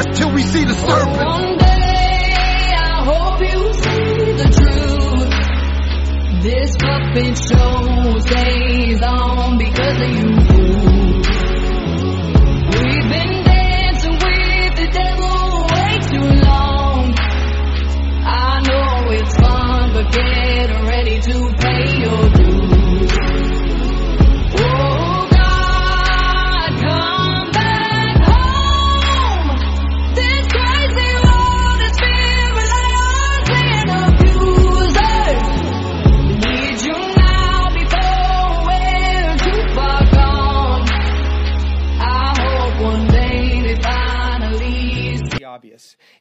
last till we see the surface. One day I hope you see the truth. This puppet show stays on because of you.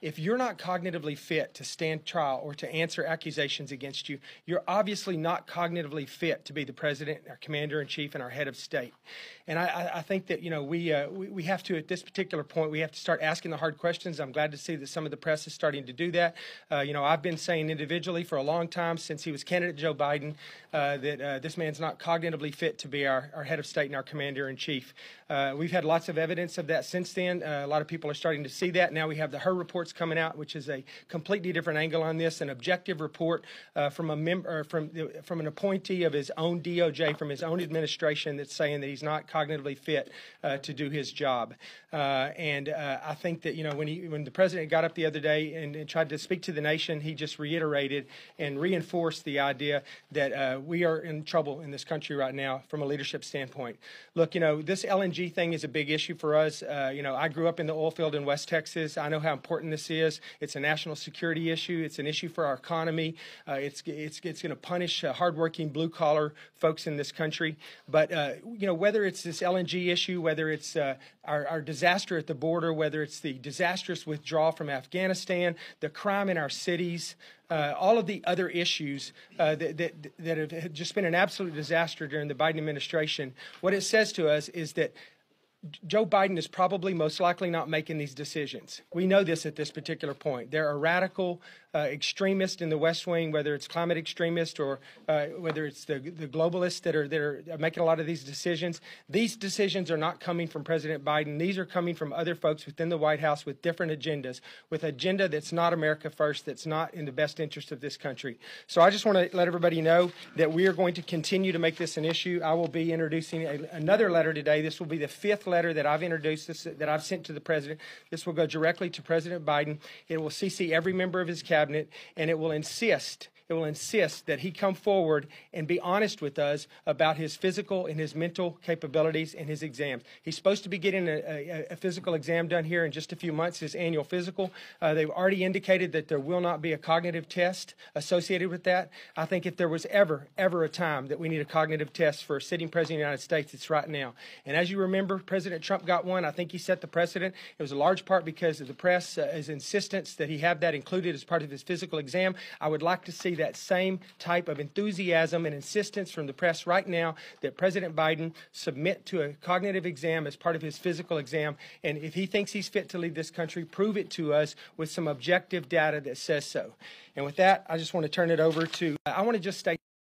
If you're not cognitively fit to stand trial or to answer accusations against you, you're obviously not cognitively fit to be the president, our commander in chief, and our head of state. And I, I, I think that you know we, uh, we we have to at this particular point we have to start asking the hard questions. I'm glad to see that some of the press is starting to do that. Uh, you know I've been saying individually for a long time since he was candidate Joe Biden uh, that uh, this man's not cognitively fit to be our, our head of state and our commander in chief. Uh, we've had lots of evidence of that since then. Uh, a lot of people are starting to see that. Now we have the Hur reports coming out, which is a completely different angle on this, an objective report uh, from a member from from an appointee of his own DOJ, from his own administration, that's saying that he's not cognitively fit uh, to do his job. Uh, and uh, I think that you know when he when the president got up the other day and, and tried to speak to the nation, he just reiterated and reinforced the idea that uh, we are in trouble in this country right now from a leadership standpoint. Look, you know this LNG thing is a big issue for us. You know I grew up in the oil field in West Texas. I know how important this is. It's a national security issue. It's an issue for our economy. Uh, it's it's it's going to punish uh, hardworking blue collar folks in this country. But uh, you know whether it's this LNG issue, whether it's uh, our, our disaster at the border, whether it's the disastrous withdrawal from Afghanistan, the crime in our cities, uh, all of the other issues uh, that, that, that have just been an absolute disaster during the Biden administration, what it says to us is that Joe Biden is probably most likely not making these decisions. We know this at this particular point. There are radical uh, extremists in the West Wing, whether it's climate extremists or uh, whether it's the, the globalists that are, that are making a lot of these decisions. These decisions are not coming from President Biden. These are coming from other folks within the White House with different agendas, with agenda that's not America first, that's not in the best interest of this country. So I just want to let everybody know that we are going to continue to make this an issue. I will be introducing a, another letter today. This will be the fifth letter that I've introduced, this, that I've sent to the president. This will go directly to President Biden. It will CC every member of his cabinet, and it will insist it will insist that he come forward and be honest with us about his physical and his mental capabilities and his exams. He's supposed to be getting a, a, a physical exam done here in just a few months, his annual physical. Uh, they've already indicated that there will not be a cognitive test associated with that. I think if there was ever, ever a time that we need a cognitive test for a sitting president of the United States, it's right now. And as you remember, President Trump got one. I think he set the precedent. It was a large part because of the press, uh, his insistence that he have that included as part of his physical exam. I would like to see that same type of enthusiasm and insistence from the press right now that President Biden submit to a cognitive exam as part of his physical exam. And if he thinks he's fit to lead this country, prove it to us with some objective data that says so. And with that, I just want to turn it over to, I want to just state